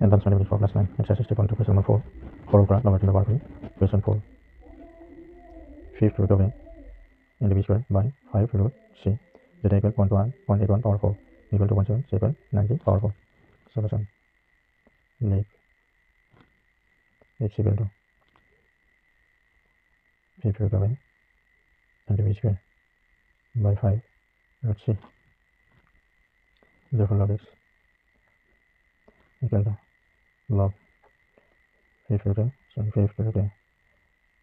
Advanced Mathematics 4 plus 9. Exercise 60.2 question number 4. সৰু পৰা লগৰ কিলো পাৰ কৰি question 4. Fifth root of a into b square by 5 root c. Zeta equal 0.1, 0.81 power 4 equal to 1.7 c equal 90 power 4. Solution. Make x equal to fifth root of a into b square by 5 root c. Therefore log x equal to log fifth root a sorry fifth root a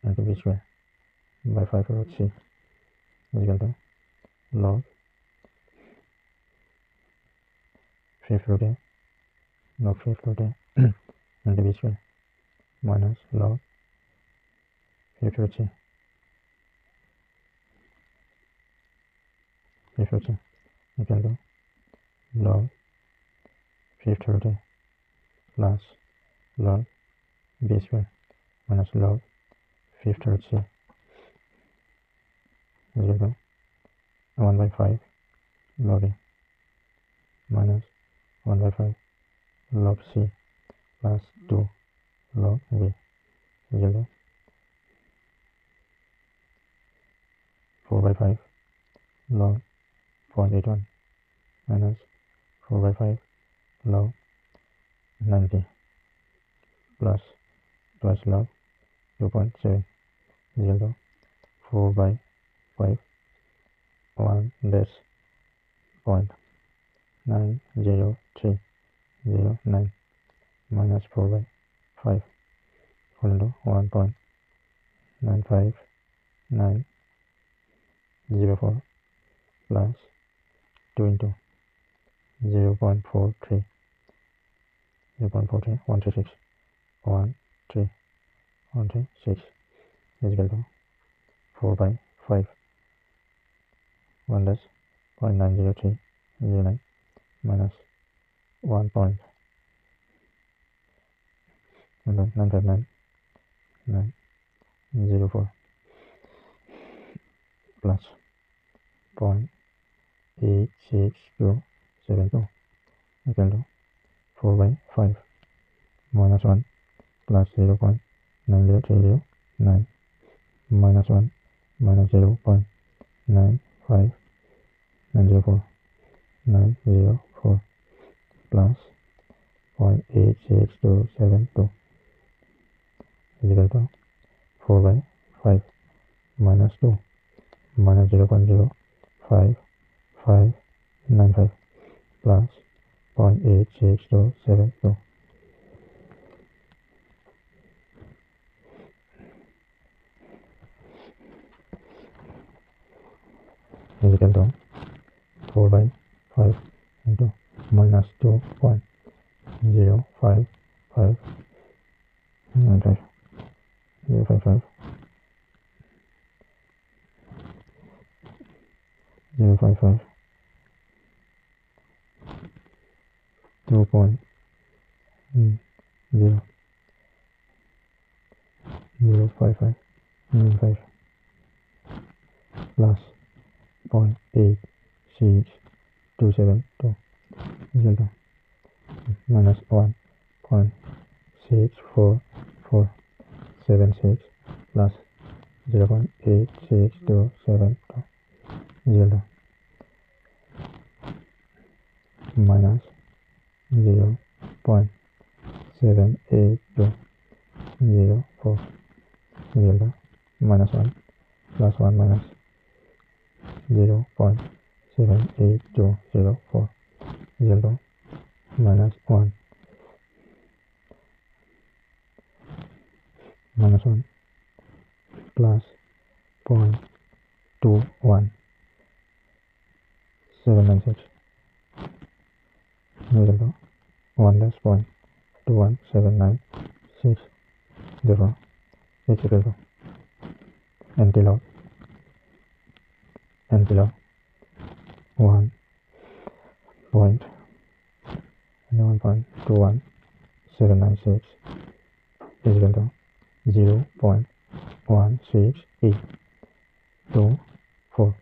into b square by 5 root c is equal to log fifth root log fifth root a into b square minus log fifth root c fifth root c equal to log fifth root a plus log b square minus log fifth root c. Is equal to 1 by 5 log a minus 1 by 5 log c. Plus 2 log b is equal to 4 by 5 log 0.81 minus 4 by 5 log 90 plus twice log 2.7 is 4 by 5 1 dash point 90309 minus 4 by 5 equal to 1.95904 plus 2 into 0.43 0.43 136 1 3 136 is equal to 4 by 5 1 dash 0.90309 minus 1 point. 959 904 plus point 86272 equal to 4 by 5 minus 1 plus 0 0.90309 minus 1 minus 0 0.95904 904 plus 0.86272 is equal to 4 by 5 minus 2 minus 0 0.05595 plus 0.86272 is equal to 4 by 5 into minus 2.05595 055 055 2 point mm, 0 0 5 5 mm 5 plus point 8 6 2 7 2 equal to minus 1 point 6 4 4 7 6 plus 0 0.8 6 2 7 2 equal to minus 0 0.782 0 4 equal to minus 1 plus 1 minus 0 0.782 0 4 equal to minus 1 minus 1 plus 0.21 796 equal to 1 less point 21796 therefore x equal to anti log anti log 1 point. And 1 point. 21796 is equal to 0 0.168 2 4